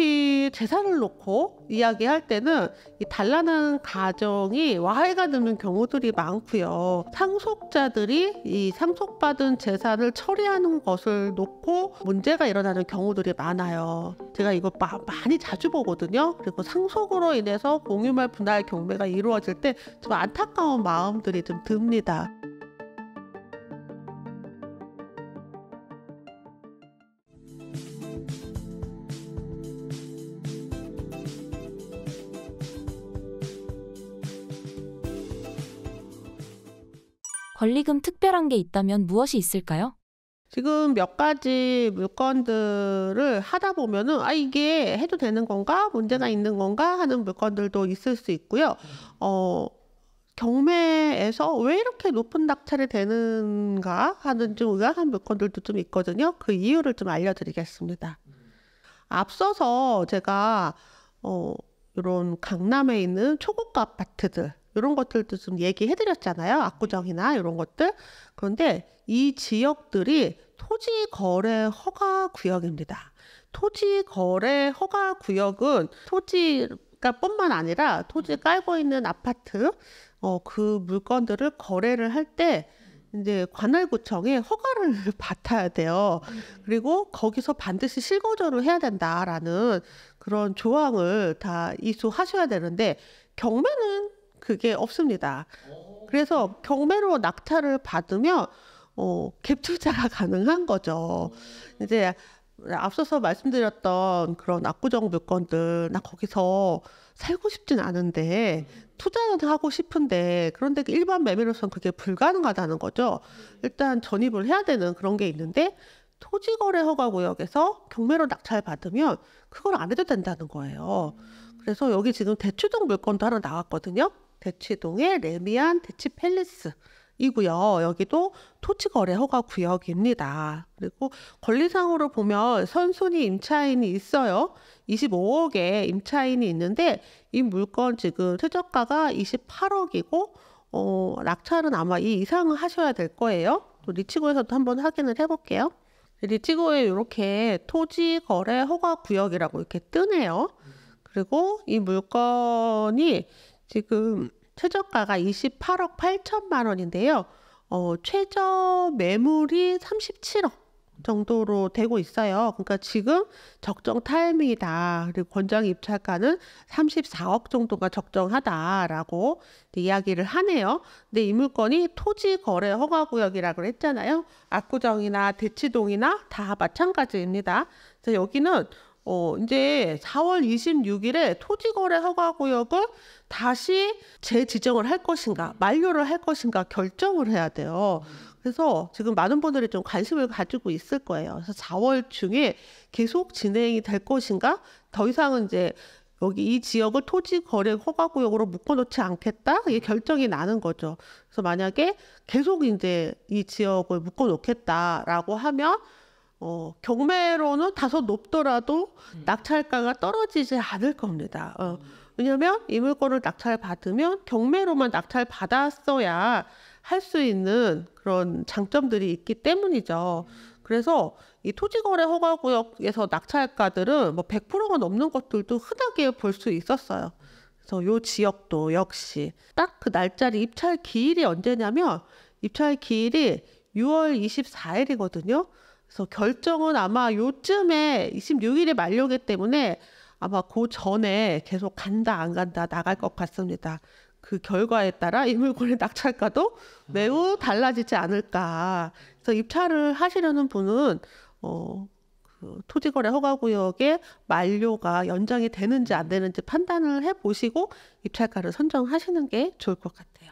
특히 재산을 놓고 이야기할 때는 이 달라는 가정이 와해가 되는 경우들이 많고요. 상속자들이 이 상속받은 재산을 처리하는 것을 놓고 문제가 일어나는 경우들이 많아요. 제가 이거 마, 많이 자주 보거든요. 그리고 상속으로 인해서 공유말 분할 경매가 이루어질 때 좀 안타까운 마음들이 좀 듭니다. 권리금 특별한 게 있다면 무엇이 있을까요? 지금 몇 가지 물건들을 하다 보면은 아 이게 해도 되는 건가 문제가 있는 건가 하는 물건들도 있을 수 있고요. 어 경매에서 왜 이렇게 높은 낙찰이 되는가 하는 좀 의아한 물건들도 좀 있거든요. 그 이유를 좀 알려드리겠습니다. 앞서서 제가 어 이런 강남에 있는 초고가 아파트들 이런 것들도 좀 얘기해 드렸잖아요. 압구정이나 이런 것들. 그런데 이 지역들이 토지 거래 허가 구역입니다. 토지 거래 허가 구역은 토지가 뿐만 아니라 토지 깔고 있는 아파트 어, 그 물건들을 거래를 할때 이제 관할구청에 허가를 받아야 돼요. 그리고 거기서 반드시 실거주를 해야 된다라는 그런 조항을 다 이수하셔야 되는데 경매는 그게 없습니다. 그래서 경매로 낙찰을 받으면 어, 갭 투자가 가능한 거죠. 이제 앞서서 말씀드렸던 그런 압구정 물건들 나 거기서 살고 싶진 않은데 투자는 하고 싶은데 그런데 그 일반 매매로서는 그게 불가능하다는 거죠. 일단 전입을 해야 되는 그런 게 있는데 토지거래 허가구역에서 경매로 낙찰 받으면 그걸 안 해도 된다는 거예요. 그래서 여기 지금 대추동 물건도 하나 나왔거든요. 대치동의 레미안 대치 팰리스 이고요. 여기도 토지거래 허가 구역입니다. 그리고 권리상으로 보면 선순위 임차인이 있어요. 25억에 임차인이 있는데 이 물건 지금 최저가가 28억이고 어, 낙찰은 아마 이 이상을 하셔야 될 거예요. 또 리치고에서도 한번 확인을 해볼게요. 리치고에 이렇게 토지 거래 허가 구역이라고 이렇게 뜨네요. 그리고 이 물건이 지금 최저가가 28억 8천만 원인데요. 어, 최저 매물이 37억 정도로 되고 있어요. 그러니까 지금 적정 타이밍이다. 그리고 권장 입찰가는 34억 정도가 적정하다라고 이야기를 하네요. 근데 이 물건이 토지 거래 허가 구역이라고 했잖아요. 압구정이나 대치동이나 다 마찬가지입니다. 그래서 여기는 어, 이제 4월 26일에 토지거래 허가구역을 다시 재지정을 할 것인가, 만료를 할 것인가 결정을 해야 돼요. 그래서 지금 많은 분들이 좀 관심을 가지고 있을 거예요. 그래서 4월 중에 계속 진행이 될 것인가, 더 이상은 이제 여기 이 지역을 토지 거래 허가 구역으로 묶어놓지 않겠다 이게 결정이 나는 거죠. 그래서 만약에 계속 이제 이 지역을 묶어놓겠다라고 하면 어, 경매로는 다소 높더라도 음. 낙찰가가 떨어지지 않을 겁니다. 어, 왜냐하면 이 물건을 낙찰 받으면 경매로만 낙찰 받았어야 할 수 있는 그런 장점들이 있기 때문이죠. 그래서 이 토지거래 허가구역에서 낙찰가들은 뭐 100%가 넘는 것들도 흔하게 볼 수 있었어요. 그래서 요 지역도 역시 딱 그 날짜리 입찰 기일이 언제냐면 입찰 기일이 6월 24일이거든요. 그래서 결정은 아마 요쯤에 26일에 만료기 때문에 아마 그 전에 계속 간다 안 간다 나갈 것 같습니다. 그 결과에 따라 이 물건의 낙찰가도 매우 달라지지 않을까. 그래서 입찰을 하시려는 분은 어, 그 토지거래 허가구역의 만료가 연장이 되는지 안 되는지 판단을 해보시고 입찰가를 선정하시는 게 좋을 것 같아요.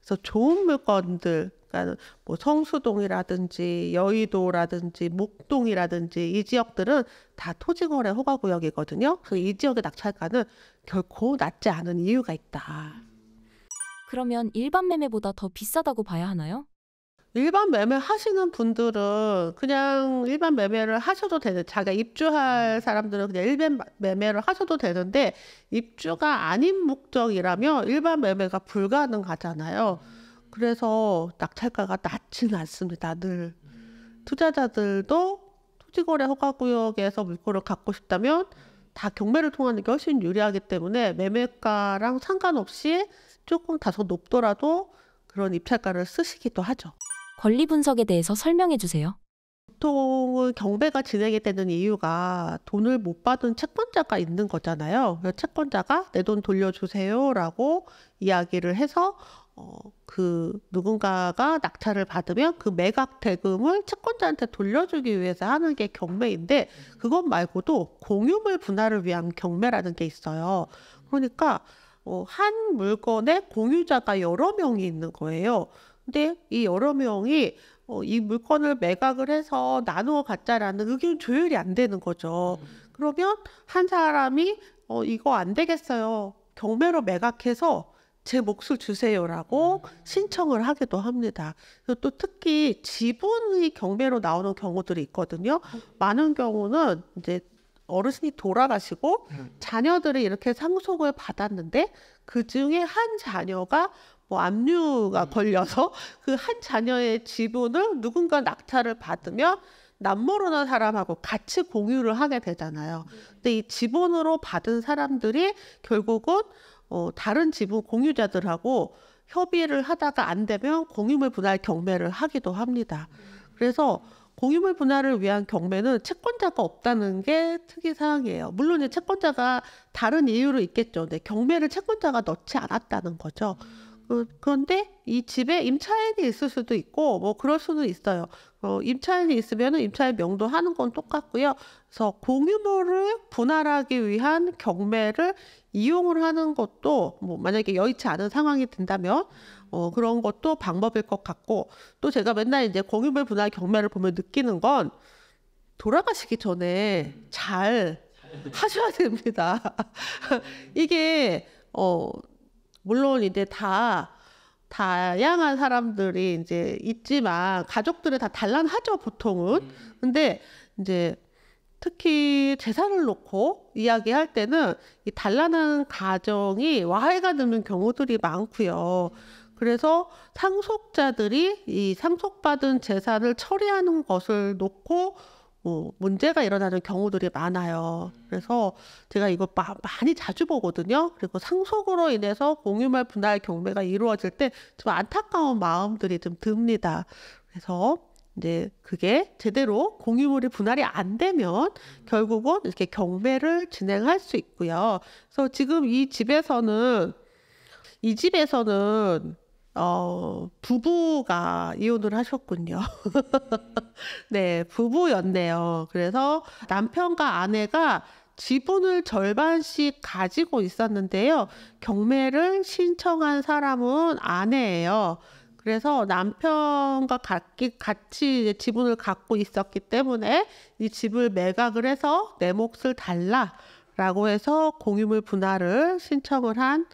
그래서 좋은 물건들 그러니까 뭐 성수동이라든지 여의도라든지 목동이라든지 이 지역들은 다 토지거래 허가 구역이거든요. 그래서 이 지역의 낙찰가는 결코 낮지 않은 이유가 있다. 그러면 일반 매매보다 더 비싸다고 봐야 하나요? 일반 매매 하시는 분들은 그냥 일반 매매를 하셔도 되는 자기가 입주할 사람들은 그냥 일반 매매를 하셔도 되는데 입주가 아닌 목적이라면 일반 매매가 불가능하잖아요. 그래서 낙찰가가 낮지는 않습니다. 늘 투자자들도 토지거래 허가구역에서 물건을 갖고 싶다면 다 경매를 통하는 게 훨씬 유리하기 때문에 매매가랑 상관없이 조금 다소 높더라도 그런 입찰가를 쓰시기도 하죠. 권리 분석에 대해서 설명해 주세요. 보통은 경매가 진행이 되는 이유가 돈을 못 받은 채권자가 있는 거잖아요. 그래서 채권자가 내 돈 돌려주세요라고 이야기를 해서 어, 그 누군가가 낙찰을 받으면 그 매각 대금을 채권자한테 돌려주기 위해서 하는 게 경매인데 그것 말고도 공유물 분할을 위한 경매라는 게 있어요. 그러니까 어, 한 물건에 공유자가 여러 명이 있는 거예요. 근데 이 여러 명이 어, 이 물건을 매각을 해서 나누어 갖자라는 의견 조율이 안 되는 거죠. 그러면 한 사람이 어, 이거 안 되겠어요. 경매로 매각해서 제 몫을 주세요라고 신청을 하기도 합니다. 또 특히 지분이 경매로 나오는 경우들이 있거든요. 많은 경우는 이제 어르신이 돌아가시고 자녀들이 이렇게 상속을 받았는데 그 중에 한 자녀가 뭐 압류가 걸려서 그 한 자녀의 지분을 누군가 낙찰을 받으면 남모르는 사람하고 같이 공유를 하게 되잖아요. 근데 이 지분으로 받은 사람들이 결국은 어, 다른 지분 공유자들하고 협의를 하다가 안 되면 공유물 분할 경매를 하기도 합니다. 그래서 공유물 분할을 위한 경매는 채권자가 없다는 게 특이 사항이에요. 물론 이제 채권자가 다른 이유로 있겠죠. 근데 경매를 채권자가 넣지 않았다는 거죠. 그, 그런데 이 집에 임차인이 있을 수도 있고 뭐 그럴 수도 있어요. 어, 임차인이 있으면은 임차인 명도 하는 건 똑같고요. 그래서 공유물을 분할하기 위한 경매를 이용을 하는 것도 뭐 만약에 여의치 않은 상황이 된다면 어, 그런 것도 방법일 것 같고 또 제가 맨날 이제 공유물 분할 경매를 보면 느끼는 건 돌아가시기 전에 잘 하셔야 됩니다. 이게 어 물론 이제 다 다양한 사람들이 이제 있지만 가족들이 다 단란하죠 보통은. 근데 이제 특히 재산을 놓고 이야기할 때는 이 단란한 가정이 와해가 되는 경우들이 많고요. 그래서 상속자들이 이 상속받은 재산을 처리하는 것을 놓고 어, 문제가 일어나는 경우들이 많아요. 그래서 제가 이거 마, 많이 자주 보거든요. 그리고 상속으로 인해서 공유말 분할 경매가 이루어질 때 좀 안타까운 마음들이 좀 듭니다. 그래서 이제 그게 제대로 공유물이 분할이 안 되면 결국은 이렇게 경매를 진행할 수 있고요. 그래서 지금 이 집에서는 이 집에서는 어, 부부가 이혼을 하셨군요. 네, 부부였네요. 그래서 남편과 아내가 지분을 절반씩 가지고 있었는데요. 경매를 신청한 사람은 아내예요. 그래서 남편과 같이, 같이 지분을 갖고 있었기 때문에 이 집을 매각을 해서 내 몫을 달라라고 해서 공유물 분할을 신청을 한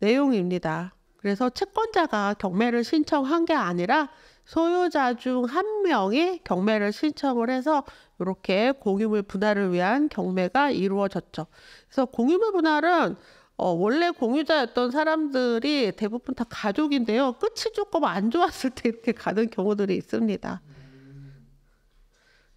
내용입니다. 그래서 채권자가 경매를 신청한 게 아니라 소유자 중 한 명이 경매를 신청을 해서 이렇게 공유물 분할을 위한 경매가 이루어졌죠. 그래서 공유물 분할은 어, 원래 공유자였던 사람들이 대부분 다 가족인데요. 끝이 조금 안 좋았을 때 이렇게 가는 경우들이 있습니다.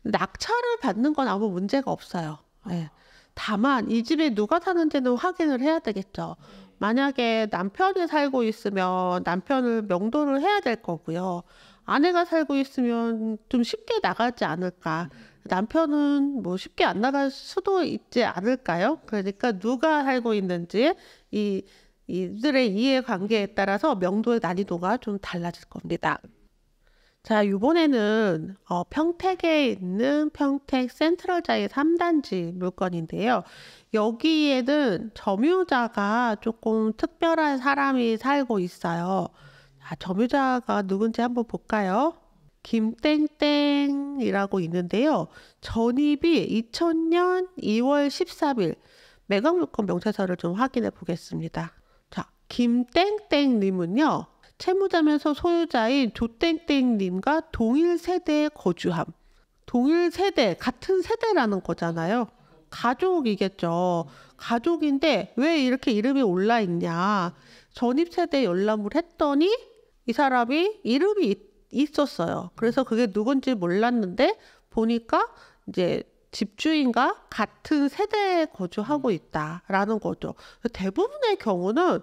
낙찰을 받는 건 아무 문제가 없어요. 네. 다만 이 집에 누가 사는지는 확인을 해야 되겠죠. 만약에 남편이 살고 있으면 남편을 명도를 해야 될 거고요. 아내가 살고 있으면 좀 쉽게 나가지 않을까. 남편은 뭐 쉽게 안 나갈 수도 있지 않을까요? 그러니까 누가 살고 있는지 이 이들의 이해 관계에 따라서 명도의 난이도가 좀 달라질 겁니다. 자, 이번에는 어, 평택에 있는 평택 센트럴자의 3단지 물건인데요. 여기에는 점유자가 조금 특별한 사람이 살고 있어요. 자, 점유자가 누군지 한번 볼까요? 김땡땡이라고 있는데요. 전입이 2000년 2월 13일 매각 물건 명세서를 좀 확인해 보겠습니다. 자, 김땡땡님은요. 채무자면서 소유자인 조땡땡님과 동일 세대에 거주함. 동일 세대, 같은 세대라는 거잖아요. 가족이겠죠. 가족인데 왜 이렇게 이름이 올라 있냐. 전입세대 열람을 했더니 이 사람이 이름이 있, 있었어요. 그래서 그게 누군지 몰랐는데 보니까 이제 집주인과 같은 세대에 거주하고 있다라는 거죠. 대부분의 경우는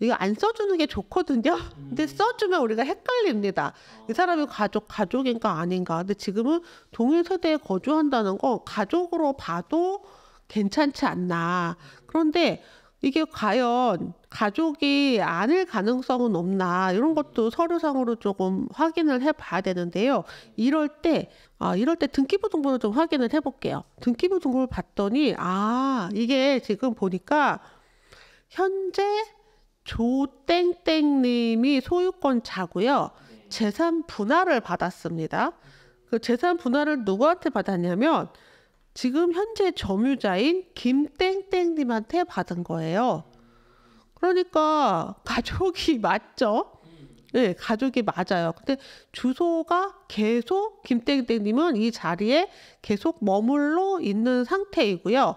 이거 안 써주는 게 좋거든요. 근데 써주면 우리가 헷갈립니다. 이 사람이 가족, 가족인가 아닌가. 근데 지금은 동일 세대에 거주한다는 건 가족으로 봐도 괜찮지 않나. 그런데 이게 과연 가족이 아닐 가능성은 없나 이런 것도 서류상으로 조금 확인을 해봐야 되는데요. 이럴 때 아, 이럴 때 등기부등본을 좀 확인을 해볼게요. 등기부등본을 봤더니 아 이게 지금 보니까 현재 조땡땡님이 소유권자고요. 재산 분할을 받았습니다. 그 재산 분할을 누구한테 받았냐면 지금 현재 점유자인 김땡땡님한테 받은 거예요. 그러니까 가족이 맞죠? 네, 가족이 맞아요. 근데 주소가 계속 김땡땡님은 이 자리에 계속 머물러 있는 상태이고요.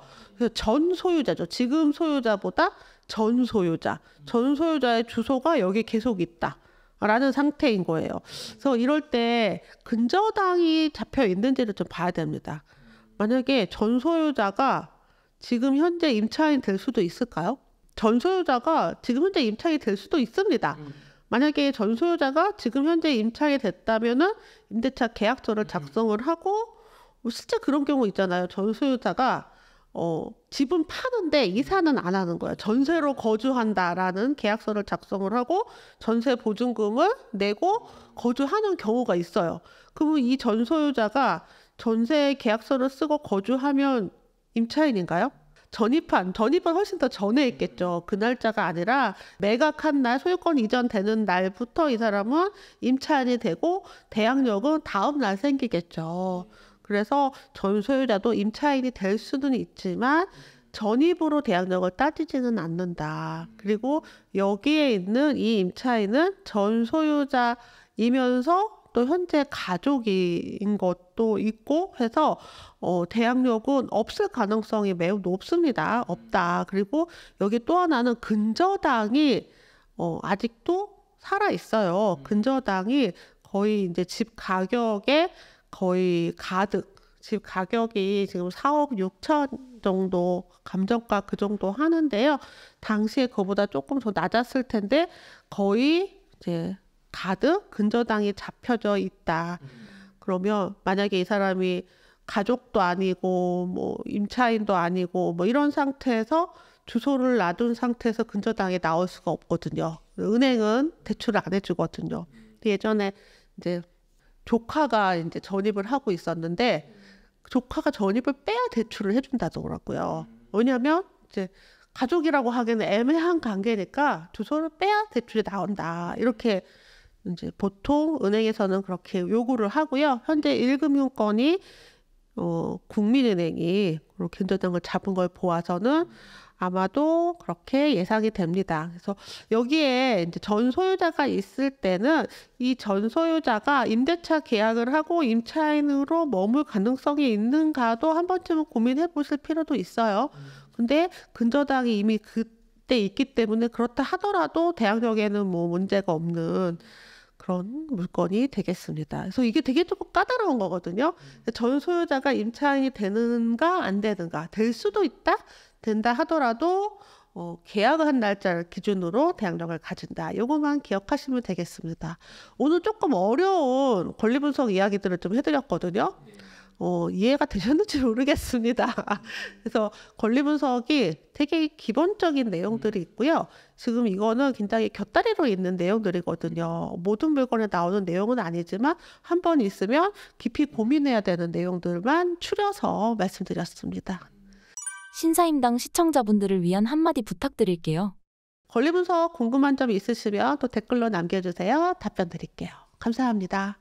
전 소유자죠. 지금 소유자보다 전 소유자. 전 소유자의 주소가 여기 계속 있다. 라는 상태인 거예요. 그래서 이럴 때 근저당이 잡혀 있는지를 좀 봐야 됩니다. 만약에 전 소유자가 지금 현재 임차인 될 수도 있을까요? 전 소유자가 지금 현재 임차인이 될 수도 있습니다. 만약에 전 소유자가 지금 현재 임차인이 됐다면은 임대차 계약서를 작성을 하고 뭐 실제 그런 경우 있잖아요. 전 소유자가 어, 집은 파는데 이사는 안 하는 거예요. 전세로 거주한다라는 계약서를 작성을 하고 전세 보증금을 내고 거주하는 경우가 있어요. 그러면 이 전 소유자가 전세 계약서를 쓰고 거주하면 임차인인가요? 전입한, 전입은 훨씬 더 전에 있겠죠. 그 날짜가 아니라 매각한 날, 소유권 이전되는 날부터 이 사람은 임차인이 되고 대항력은 다음 날 생기겠죠. 그래서 전 소유자도 임차인이 될 수는 있지만 전입으로 대항력을 따지지는 않는다. 그리고 여기에 있는 이 임차인은 전 소유자이면서 또 현재 가족인 것도 있고 해서 어, 대항력은 없을 가능성이 매우 높습니다. 없다. 그리고 여기 또 하나는 근저당이 어, 아직도 살아 있어요. 근저당이 거의 이제 집 가격에 거의 가득. 집 가격이 지금 4억 6천 정도 감정가 그 정도 하는데요. 당시에 그보다 조금 더 낮았을 텐데 거의 이제 가득 근저당이 잡혀져 있다. 그러면 만약에 이 사람이 가족도 아니고 뭐 임차인도 아니고 뭐 이런 상태에서 주소를 놔둔 상태에서 근저당이 나올 수가 없거든요. 은행은 대출을 안 해주거든요. 예전에 이제 조카가 이제 전입을 하고 있었는데 조카가 전입을 빼야 대출을 해준다더라고요. 왜냐하면 이제 가족이라고 하기에는 애매한 관계니까 주소를 빼야 대출이 나온다. 이렇게 이제 보통 은행에서는 그렇게 요구를 하고요. 현재 1금융권이 어, 국민은행이 견저당을 잡은 걸 보아서는 아마도 그렇게 예상이 됩니다. 그래서 여기에 이제 전 소유자가 있을 때는 이 전 소유자가 임대차 계약을 하고 임차인으로 머물 가능성이 있는가도 한 번쯤은 고민해 보실 필요도 있어요. 근데 근저당이 이미 그때 있기 때문에 그렇다 하더라도 대항력에는 뭐 문제가 없는 그런 물건이 되겠습니다. 그래서 이게 되게 조금 까다로운 거거든요. 전 소유자가 임차인이 되는가 안 되는가 될 수도 있다 된다 하더라도 어, 계약을 한 날짜를 기준으로 대항력을 가진다. 요것만 기억하시면 되겠습니다. 오늘 조금 어려운 권리 분석 이야기들을 좀 해드렸거든요. 어, 이해가 되셨는지 모르겠습니다. 그래서 권리 분석이 되게 기본적인 내용들이 있고요. 지금 이거는 굉장히 곁다리로 있는 내용들이거든요. 모든 물건에 나오는 내용은 아니지만 한 번 있으면 깊이 고민해야 되는 내용들만 추려서 말씀드렸습니다. 신사임당 시청자분들을 위한 한마디 부탁드릴게요. 권리 분석 궁금한 점 있으시면 또 댓글로 남겨주세요. 답변 드릴게요. 감사합니다.